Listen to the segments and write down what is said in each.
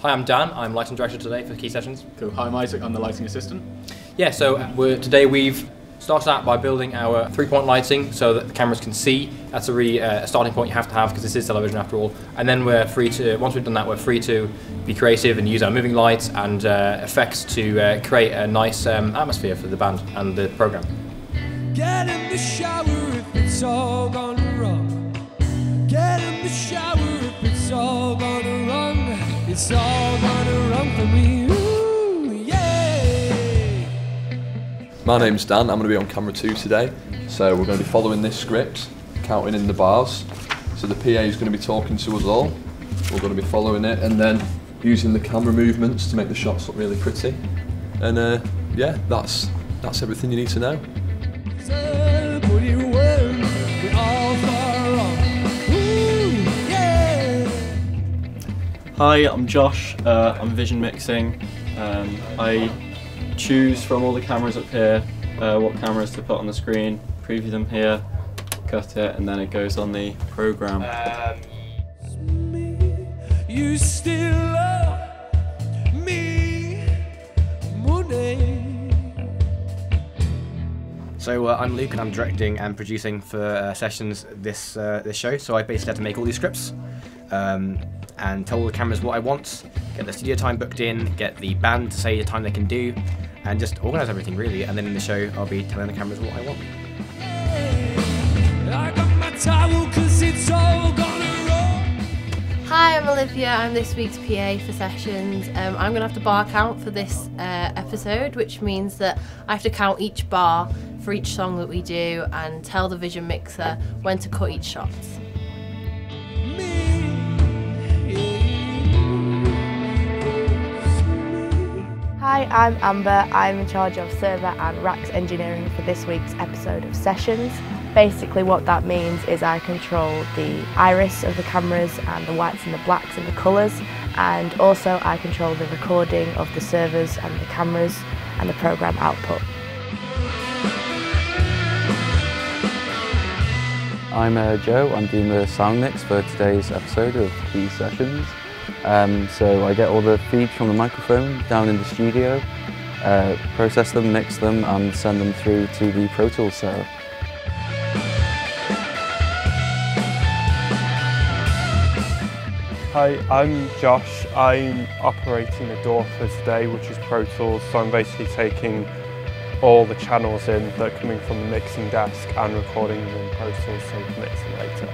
Hi, I'm Dan. I'm lighting director today for Quays Sessions. Cool. Hi, I'm Isaac. I'm the lighting assistant. Yeah, so we're, today we've started out by building our three-point lighting so that the cameras can see. That's a really uh, starting point you have to have because this is television after all. And then we're free to, once we've done that, we're free to be creative and use our moving lights and uh, effects to uh, create a nice um, atmosphere for the band and the program. Get in the shower if it's all gone wrong. Get in the shower if it's all gonna wrong. It's all gonna wrong for me. Ooh, yeah. My name's Dan, I'm going to be on camera two today. So we're going to be following this script, counting in the bars. So the PA is going to be talking to us all. We're going to be following it and then using the camera movements to make the shots look really pretty. And uh, yeah, that's that's everything you need to know. Hi, I'm Josh. Uh, I'm vision mixing. Um, I choose from all the cameras up here uh, what cameras to put on the screen, preview them here, cut it, and then it goes on the program. me, you still love me, money. So uh, I'm Luke and I'm directing and producing for uh, sessions this uh, this show. So I basically had to make all these scripts um, and tell all the cameras what I want, get the studio time booked in, get the band to say the time they can do, and just organise everything really. And then in the show I'll be telling the cameras what I want. I got my towel cause it's all gonna. Hi, I'm Olivia. I'm this week's PA for sessions. Um, I'm going to have to bar count for this uh, episode, which means that I have to count each bar for each song that we do and tell the vision mixer when to cut each shot. Hi, I'm Amber. I'm in charge of server and racks engineering for this week's episode of Sessions. Basically, what that means is I control the iris of the cameras and the whites and the blacks and the colours, and also I control the recording of the servers and the cameras and the program output. I'm uh, Joe. I'm doing the sound mix for today's episode of Quays Sessions. Um, so I get all the feeds from the microphone down in the studio, uh, process them, mix them, and send them through to the Pro Tools setup. Hi, I'm Josh. I'm operating the DAW for today, which is Pro Tools. So I'm basically taking all the channels in that are coming from the mixing desk and recording them in Pro Tools so we can mix them later.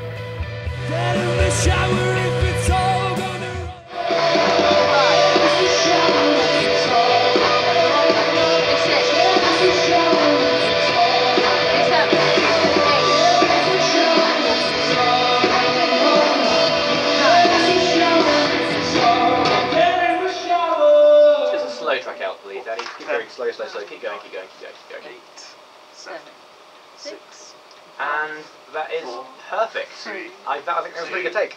Going slow, slow, slow. Keep going, keep going, keep going, keep going. Seven, Six. And that is perfect. I, that, I think that was a pretty good take.